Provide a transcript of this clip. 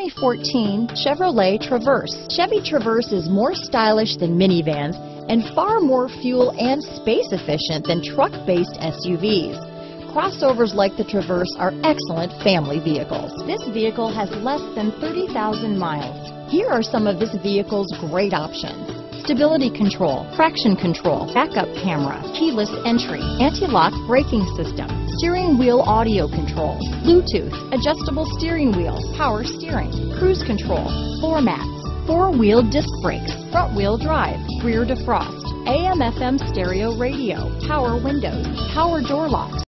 2014 Chevrolet Traverse. Chevy Traverse is more stylish than minivans and far more fuel and space efficient than truck-based SUVs. Crossovers like the Traverse are excellent family vehicles. This vehicle has less than 30,000 miles. Here are some of this vehicle's great options. Stability control, traction control, backup camera, keyless entry, anti-lock braking system, steering wheel audio controls, Bluetooth, adjustable steering wheel, power steering, cruise control, floor mats, four-wheel disc brakes, front-wheel drive, rear defrost, AM FM stereo radio, power windows, power door locks,